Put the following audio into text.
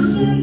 Jesus.